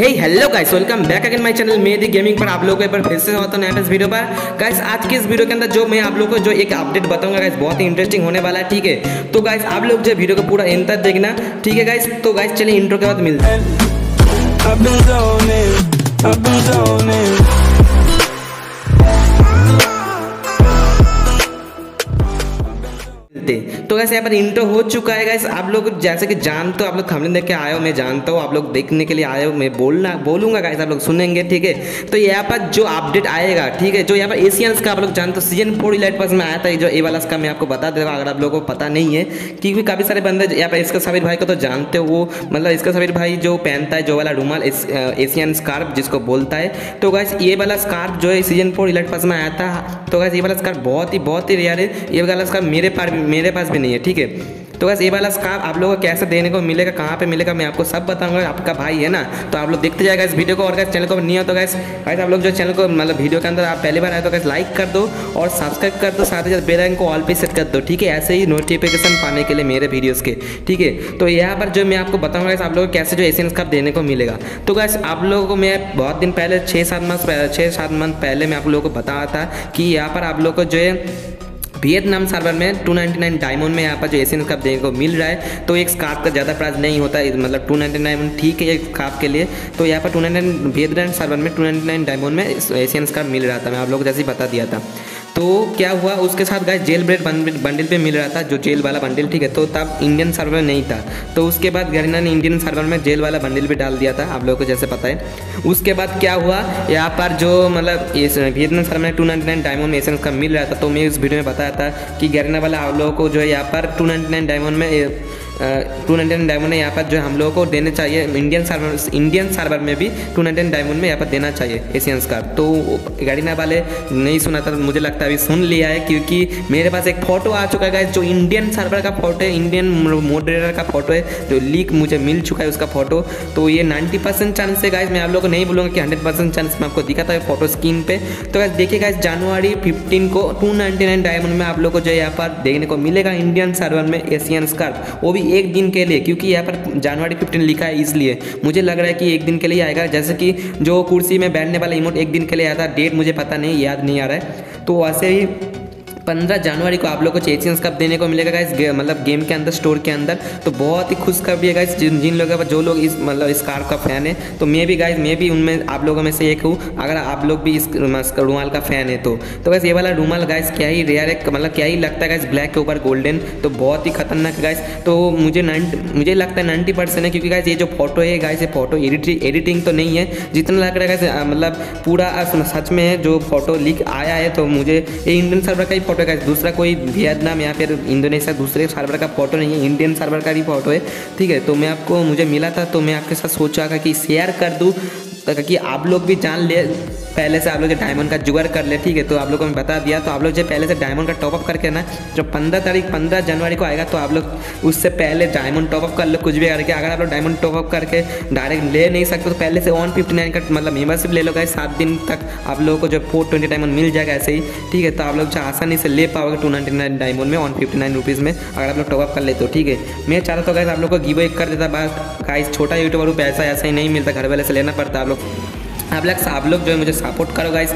Hey hello guys welcome back again my channel Modi gaming पर आप लोगों को एक बार फिर से होता है इस वीडियो पर। गाइस आज की इस वीडियो के अंदर जो मैं आप लोगों को जो एक अपडेट बताऊँगा गाइस बहुत ही इंटरेस्टिंग होने वाला है, ठीक है? तो गाइस आप लोग जो वीडियो को पूरा एंड तक देखना, ठीक है गाइस तो गाइस चलिए इंट्रो के बाद मिलते हैं। मिलते तो गैस यहाँ पर इंट्रो हो चुका है गैस आप लोग जैसे कि जानते हो, आप लोग थंबनेल देख के हो, मैं जानता हूँ। आप लोग देखने के लिए हो, मैं बोलना, बोलूँगा गैस आप लोग सुनेंगे, ठीक है? तो यहाँ पर जो अपडेट आएगा, ठीक है? जो यहाँ पर एशियंस का आप लोग जानते हो सीज़न फोर इलाइट पास में आया था जो ए वाला का मैं आपको बता देगा अगर आप लोगों को पता नहीं है, क्योंकि काफ़ी सारे बंदे यहाँ पर इसका सबीर भाई को तो जानते हो, वो मतलब इसका सबीर भाई जो पहनता है, जो वाला रूमाल एशियन स्कार्फ जिसको बोलता है। तो गैस ये वाला स्कार्फ जो है सीज़न फोर इलाइट पास में आया था। तो गैस ये वाला स्कार्फ बहुत ही बहुत ही रेयर है। ये वाला स्कार्फ मेरे पास मेरे पास भी नहीं है, ठीक है? तो बस ये वाला स्कार्फ आप लोगों को कैसे देने को मिलेगा, कहाँ पे मिलेगा, मैं आपको सब बताऊँगा आपका भाई है ना तो आप लोग देखते जाएगा इस वीडियो को, और गैस चैनल को नहीं हो तो गैस गाइस आप लोग जो चैनल को मतलब वीडियो के अंदर आप पहली बार आए तो गैस लाइक कर दो, और सब्सक्राइब कर दो, साथ ही साथ बेल आइकन को ऑल पे सेट कर दो, ठीक है? ऐसे ही नोटिफिकेशन पाने के लिए मेरे वीडियोज़ के, ठीक है? तो यहाँ पर जो मैं आपको बताऊँगा आप लोग कैसे जो एशियन स्कार्फ देने को मिलेगा। तो गैस आप लोगों को मैं बहुत दिन पहले, छः, सात मंथ छः, सात मंथ पहले मैं आप लोगों को बताया था कि यहाँ पर आप लोग को जो है वियतनाम सर्वर में 299 डायमंड में यहाँ पर जो एशियन कप देखने को मिल रहा है तो एक स्कार्फ का ज़्यादा प्राइस नहीं होता है मतलब 299 ठीक है एक स्कार्फ के लिए तो यहाँ पर 299 वियतनाम सर्वर में 299 डायमंड में एशियन कप मिल रहा था, मैं आप लोग जैसे ही बता दिया था। तो क्या हुआ, उसके साथ गाय जेल ब्रेड बंडल पे मिल रहा था, जो जेल वाला बंडल ठीक है तो तब इंडियन सर्वर में नहीं था। तो उसके बाद गरीना ने इंडियन सर्वर में जेल वाला बंडल भी डाल दिया था, आप लोगों को जैसे पता है। उसके बाद क्या हुआ, यहाँ पर जो मतलब वियतनाम सर्वर में टू नाइन डायमंड में का मिल रहा था तो मैं इस वीडियो में बताया था कि गरीना वाला आप लोगों को जो है यहाँ पर टू नाइन डायमंड में टू नाइनटीन डायमंड यहाँ पर जो हम लोगों को देने चाहिए, इंडियन सर्वर इंडियन सर्वर में भी टू नाइनटीन डायमंड में यहाँ पर देना चाहिए एशियंस का। तो गाड़ीना वाले नहीं सुना था, मुझे लगता है अभी सुन लिया है क्योंकि मेरे पास एक फ़ोटो आ चुका है जो इंडियन सर्वर का फ़ोटो है, इंडियन मोडरेटर का फ़ोटो है, जो लीक मुझे मिल चुका है उसका फ़ोटो। तो ये नाइन्टी परसेंट चांस है गाइज़ मैं आप लोग को नहीं बोलूँगा कि हंड्रेड परसेंट चांस मैं आपको दिखाता है फ़ोटो स्क्रीन पे। तो गाइज़ देखिए गाइज़ जनवरी फिफ्टीन को टू नाइनटी नाइन डायमंड में आप लोग को जो यहाँ पर देखने को मिलेगा इंडियन सर्वर में एशियन स्कार्फ वो भी एक दिन के लिए, क्योंकि यहाँ पर जनवरी फिफ्टीन लिखा है इसलिए। मुझे लग रहा है कि एक दिन के लिए आएगा, जैसे कि जो कुर्सी में बैठने वाला इमोट एक दिन के लिए आया था डेट मुझे पता नहीं, याद नहीं आ रहा है। तो वैसे ही पंद्रह जनवरी को आप लोग को चेचियंस कप देने को मिलेगा गाइस मतलब गेम के अंदर स्टोर के अंदर। तो बहुत ही खुश कर दिया गाइस जिन जिन लोगों जो लोग इस मतलब इस कार का फ़ैन है। तो मैं भी गाइस मैं भी उनमें आप लोगों में से एक हूँ। अगर आप लोग भी इस रूमाल का फ़ैन है तो। तो गैस ये वाला रूमाल गाइस क्या ही रेयर है मतलब क्या ही लगता है गाइस ब्लैक के ऊपर गोल्डन तो बहुत ही खतरनाक गाइस तो मुझे मुझे लगता है नाइन्टी परसेंट है, क्योंकि गाइस ये जो फ़ोटो है गाइस ये फ़ोटो एडिटिंग तो नहीं है। जितना लग रहा है मतलब पूरा सच में है, जो फ़ोटो लीक आया है तो मुझे ये इंडियन सर्वर का ही फ़ोटो है दूसरा कोई वियतनाम या फिर इंडोनेशिया, दूसरे सर्वर का फ़ोटो नहीं है इंडियन सर्वर का भी फ़ोटो है, ठीक है? तो मैं आपको, मुझे मिला था तो मैं आपके साथ सोचा था कि शेयर कर दूँ, ताकि आप लोग भी जान ले पहले से आप लोग डायमंड का जुगाड़ कर ले, ठीक है? तो आप लोगों को बता दिया तो आप लोग जो पहले से डायमंड का टॉपअप करके ना जो पंद्रह तारीख, पंद्रह जनवरी को आएगा तो आप लोग उससे पहले डायमंड टॉपअप कर लो, कुछ भी करके। अगर आप लोग डायमंड टॉपअप करके डायरेक्ट ले नहीं सकते तो पहले से वन फिफ्टी नाइन का मतलब मेम्बरशिप ले लो गए सात दिन तक आप लोगों को जो फोर ट्वेंटी डायमंड मिल जाएगा ऐसे ही, ठीक है? तो आप लोग जो आसानी से ले पाओगे टू नाइन्टी नाइन डायमंड में वन फिफ्टी नाइन रुपीज़ में, अगर आप लोग टॉपअप कर लेते हो, ठीक है? मैं चाहता तो गैस आप लोग को गिव कर देता, बस गाइस छोटा यूट्यूबर पैसा ऐसा ही नहीं मिलता, घर वाले से लेना पड़ता आप लोग। आप लोग आप लोग जो है मुझे सपोर्ट करो गाइस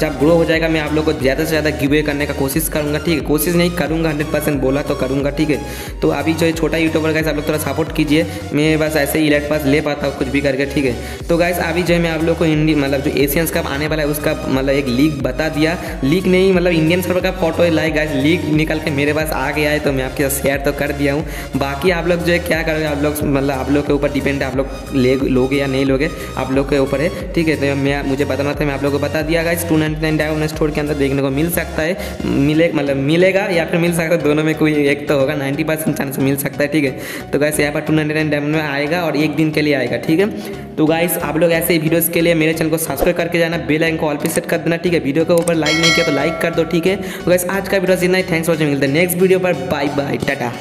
जब ग्रो हो जाएगा, मैं आप लोग को ज़्यादा से ज़्यादा गिवे करने का कोशिश करूँगा, ठीक है? कोशिश नहीं करूँगा हंड्रेड परसेंट बोला तो करूँगा, ठीक है? तो अभी जो है छोटा यूट्यूबर गाइस आप लोग थोड़ा सपोर्ट कीजिए। मैं बस ऐसे ही इलेक्ट पास ले पाता हूँ, कुछ भी करके, ठीक है? तो गाइस अभी जो है मैं आप लोग को हिंदी मतलब जो एशियंस कप आने वाला है, उसका मतलब एक लीक बता दिया। लीक नहीं मतलब इंडियन सर्वर का फ़ोटो लाइक गाइस लीक निकल के मेरे पास आ गया है तो मैं आपके साथ शेयर तो कर दिया हूँ। बाकी आप लोग जो है क्या करोगे? आप लोग मतलब आप लोग के ऊपर डिपेंड है, आप लोग लोगे या नहीं लोगे? आप लोग के ऊपर है, ठीक है तो मैं, मुझे बताना था, मैं आप लोगों को बता दिया guys two ninety nine diamond store के अंदर देखने को मिल सकता है। मिले मतलब मिलेगा या फिर मिल सकता है, दोनों में कोई एक तो होगा नाइन्टी परसेंट चांस मिल सकता है, ठीक है। तो गाइस यहाँ पर टू नाइन्टी नाइन डायमंड में आएगा और एक दिन के लिए आएगा, ठीक है। तो गाइस आप लोग ऐसे वीडियोज़ के लिए मेरे चैनल को सब्सक्राइब करके जाना बेल आइकन को ऑल पे सेट कर देना, ठीक है। वीडियो के ऊपर लाइक नहीं किया तो लाइक कर दो, ठीक है। तो गाइस आज का वीडियो इतना ही थैंक्स वॉचिंग मिलते हैं नेक्स्ट वीडियो पर बाय बाय टाटा।